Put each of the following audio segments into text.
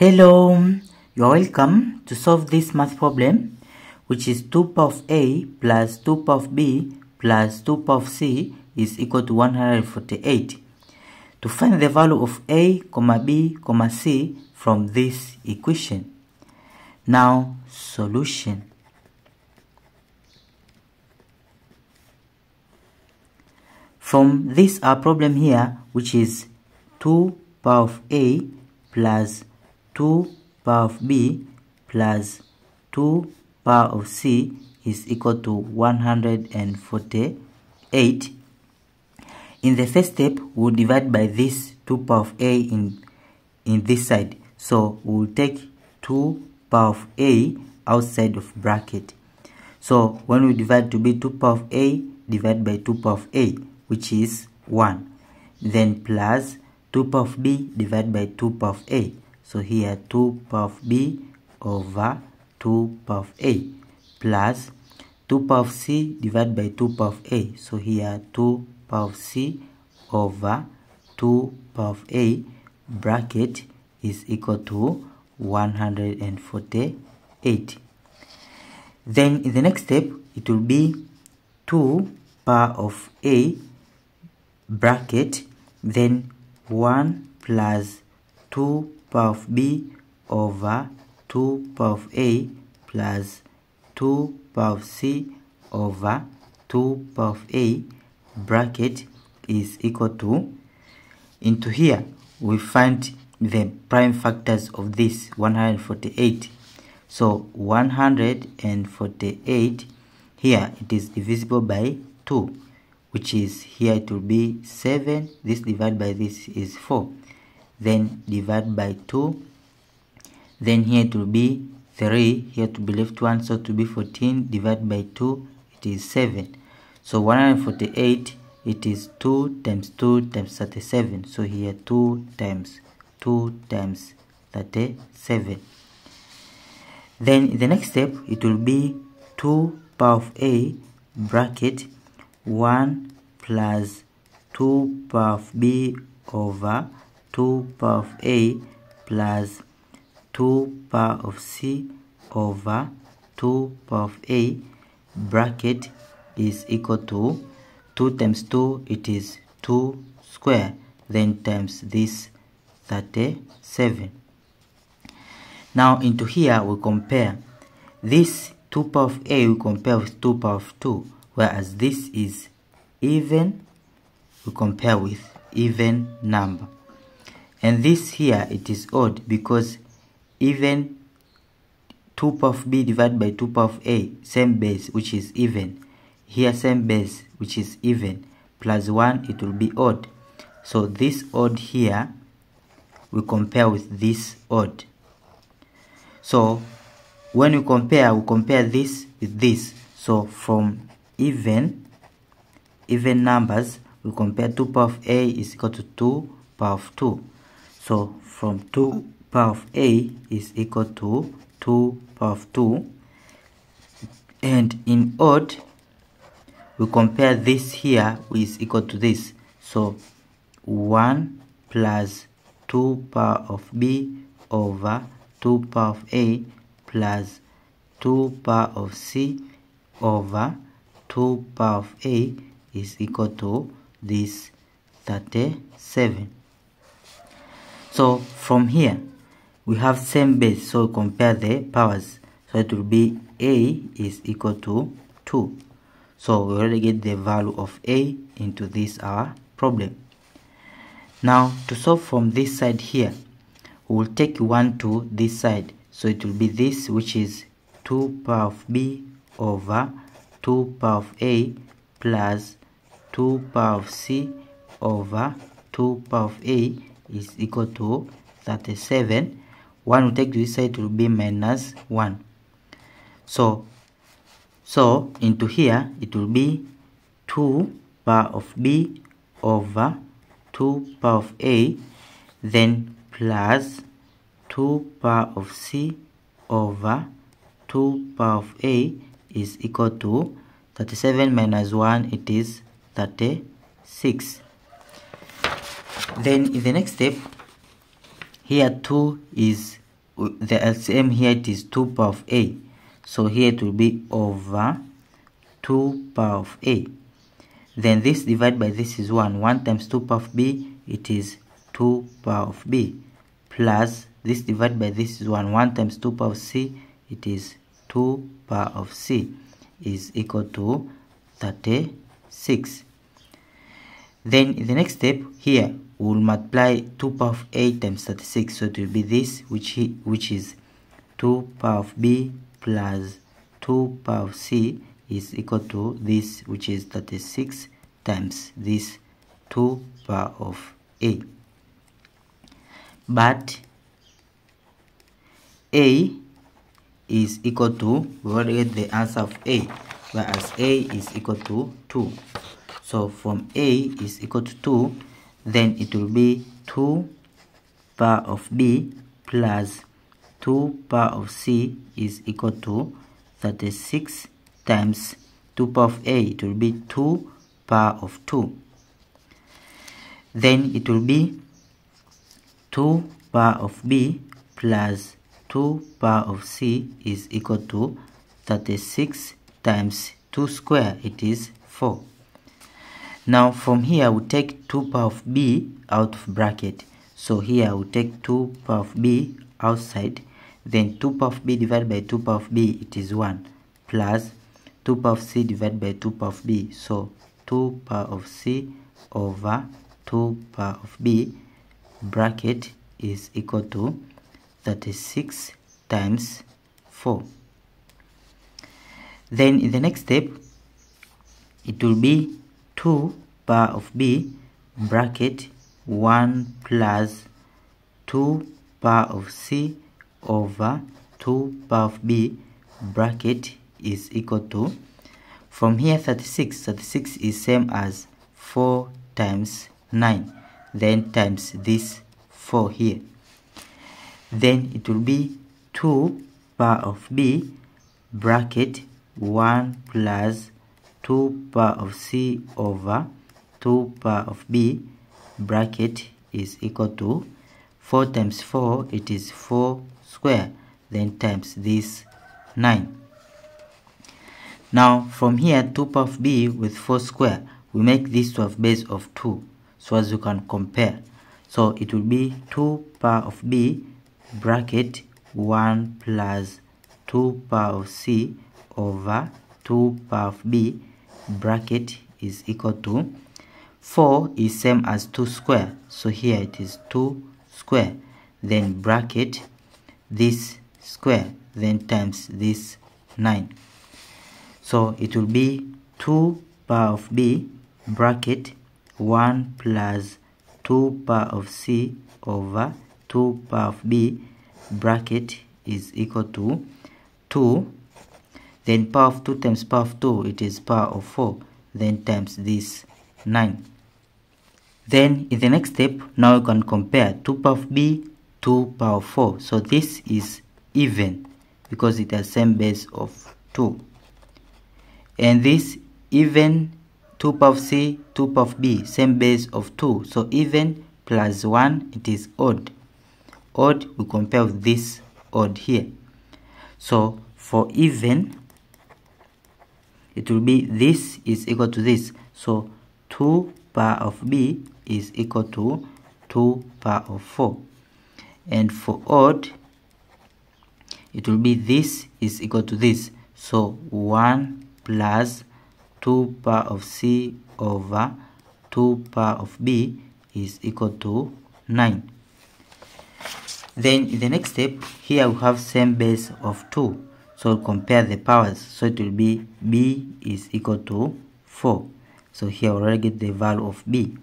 Hello, you are welcome to solve this math problem which is 2 power of a plus 2 power of b plus 2 power of c is equal to 148. To find the value of a, comma b, comma c from this equation. Now, solution. From this our problem here which is 2 power of a plus 2 power of b plus 2 power of c is equal to 148. In the first step, we'll divide by this 2 power of a in, in this side. So we'll take 2 power of a outside of bracket. So when we divide to be 2 power of a, divide by 2 power of a, which is 1. Then plus 2 power of b, divide by 2 power of a. So here 2 power of b over 2 power of a plus 2 power of c divided by 2 power of a. So here 2 power of c over 2 power of a bracket is equal to 148. Then in the next step it will be 2 power of a bracket then 1 plus 2 of b over 2 power of a plus 2 power of c over 2 power of a bracket is equal to into here we find the prime factors of this 148 so 148 here it is divisible by 2 which is here it will be 7 this divided by this is 4 then divide by 2 then here it will be 3 here to be left 1 so to be 14 divided by 2 it is 7 so 148 it is 2 times 2 times 37 so here 2 times 2 times 37 then the next step it will be 2 power of a bracket 1 plus 2 power of b over 2 power of a plus 2 power of c over 2 power of a bracket is equal to 2 times 2 it is 2 square then times this 37 now into here we compare. This 2 power of a we compare with 2 power of 2 whereas this is even we compare with even number and this here it is odd because even 2 power of b divided by 2 power of a same base which is even. Here same base which is even. Plus 1 it will be odd. So this odd here we compare with this odd. So when we compare we compare this with this. So from even even numbers we compare 2 power of a is equal to 2 power of 2 so from 2 power of a is equal to 2 power of 2 and in odd we compare this here is equal to this. So 1 plus 2 power of b over 2 power of a plus 2 power of c over 2 power of a is equal to this 37 so from here we have same base. So compare the powers. So it will be a is equal to 2 so we already get the value of a into this our problem. Now to solve from this side here we will take 1 to this side. So it will be this which is 2 power of b over 2 power of a plus 2 power of c over 2 power of a is equal to 37 1 will take to this side will be minus 1 so so into here it will be 2 power of b over 2 power of a then plus 2 power of c over 2 power of a is equal to 37 minus 1 it is 36 then in the next step here 2 is the LCM here it is 2 power of a. So here it will be over 2 power of a. Then this divided by this is 1 1 times 2 power of b it is 2 power of b. Plus this divided by this is 1 1 times 2 power of c it is 2 power of c is equal to 36 then in the next step here we'll multiply 2 power of a times 36 so it will be this which he, which is 2 power of b plus 2 power of c is equal to this which is 36 times this 2 power of a. But a is equal to we already get the answer of a whereas a is equal to 2 so from a is equal to 2 then it will be 2 power of b plus 2 power of c is equal to 36 times 2 power of a it will be 2 power of 2 then it will be 2 power of b plus 2 power of c is equal to 36 times 2 square it is 4 now from here I will take 2 power of b out of bracket. So here I will take 2 power of b outside. Then 2 power of b divided by 2 power of b it is 1 plus 2 power of c divided by 2 power of b. So 2 power of c over 2 power of b bracket is equal to 36 times 4 then in the next step it will be 2 power of b bracket 1 plus 2 power of c over 2 power of b bracket is equal to from here 36 36 is same as 4 times 9 then times this 4 here. Then it will be 2 power of b bracket 1 plus 2 power of c over 2 power of b bracket is equal to 4 times 4 it is 4 square then times this 9 now from here 2 power of b with 4 square we make this to have base of 2 so as you can compare. So it will be 2 power of b bracket 1 plus 2 power of c over 2 power of b bracket is equal to 4 is same as 2 square. So here it is 2 square. Then bracket this square. Then times this 9 so it will be 2 power of b bracket 1 plus 2 power of c over 2 power of b bracket is equal to 2 then power of 2 times power of 2 it is power of 4 then times this 9 then in the next step now you can compare 2 power of b 2 power of 4 so this is even because it has same base of 2 and this even 2 power of c 2 power of b same base of 2 so even plus 1 it is odd. Odd we compare with this odd here. So for even it will be this is equal to this. So 2 power of b is equal to 2 power of 4 and for odd it will be this is equal to this. So 1 plus 2 power of c over 2 power of b is equal to 9 then in the next step here we have same base of 2 so compare the powers. So it will be b is equal to 4 so here we already get the value of b.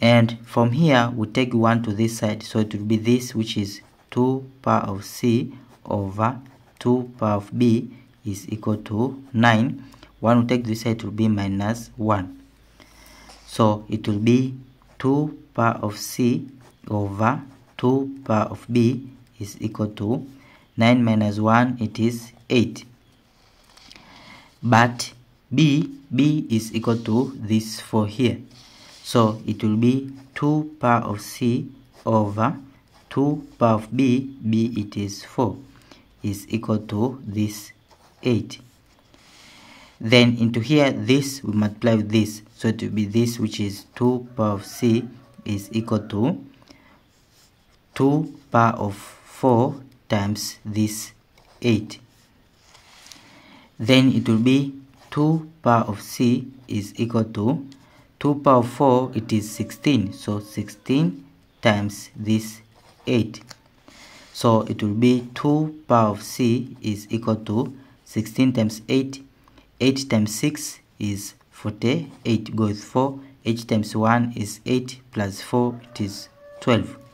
And from here we take 1 to this side. So it will be this which is 2 power of c over 2 power of b is equal to 9 1 will take this side will be minus 1 so it will be 2 power of c over 2 power of b is equal to 9 minus 1 it is 8 but b b is equal to this 4 here. So it will be 2 power of c over 2 power of b b it is 4 is equal to this 8 then into here this we multiply with this. So it will be this which is 2 power of c is equal to 2 power of 4 times this 8 then it will be 2 power of c is equal to 2 power 4 it is 16 so 16 times this 8 so it will be 2 power of c is equal to 16 times 8 8 times 6 is 48 goes 4 8 times 1 is 8 plus 4 it is 12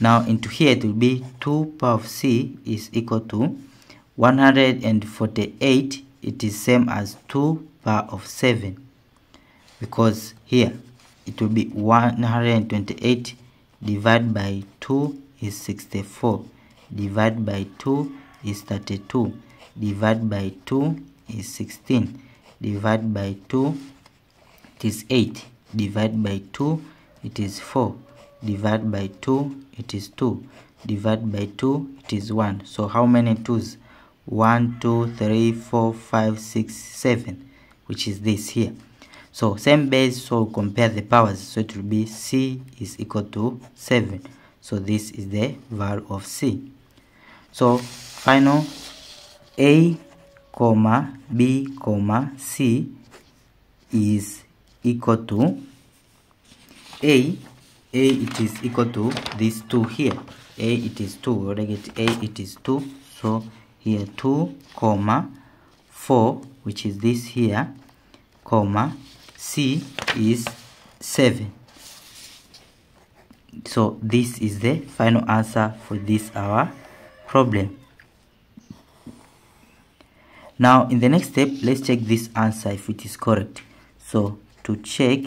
now into here it will be 2 power of c is equal to 148 it is same as 2 power of 7 because here it will be 128 divided by 2 is 64 divided by 2 is 32 divided by 2 is 16 divided by 2 it is 8 divided by 2 it is 4 divided by 2 it is 2 divided by 2 it is 1 so how many 2's 1 2 3 4 5 6 7 which is this here. So same base so compare the powers. So it will be c is equal to 7 so this is the value of c. So final a comma b comma c is equal to a a it is equal to these two here. A it is 2 we already get? A it is 2 so here 2 comma 4 which is this here comma c is 7 so this is the final answer for this our problem. Now in the next step let's check this answer if it is correct. So to check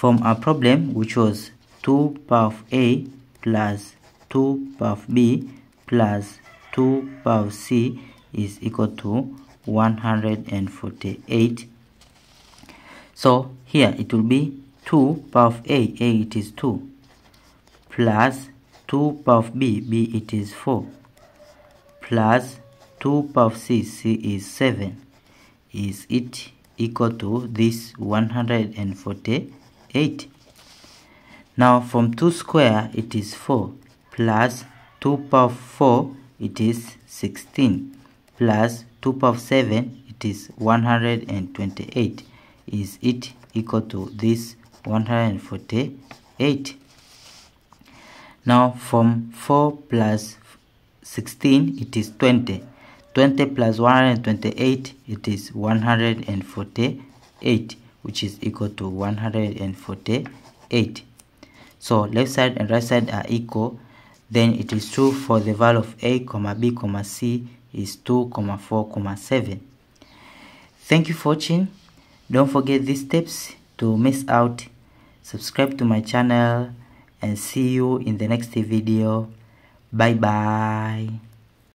from our problem which was 2 power of a plus 2 power of b plus 2 power of c is equal to 148 so here it will be 2 power of a a it is 2 plus 2 power of b b it is 4 plus 2 power of c c is 7 is it equal to this 148 now from 2 square it is 4 plus 2 power 4 it is 16 plus 2 power 7 it is 128 is it equal to this 148 now from 4 plus 16 it is 20 20 plus 128 it is 148 which is equal to 148 so left side and right side are equal. Then it is true for the value of a comma b comma c is 2 comma 4 comma 7 thank you for watching. Don't forget these steps to miss out. Subscribe to my channel and see you in the next video. Bye bye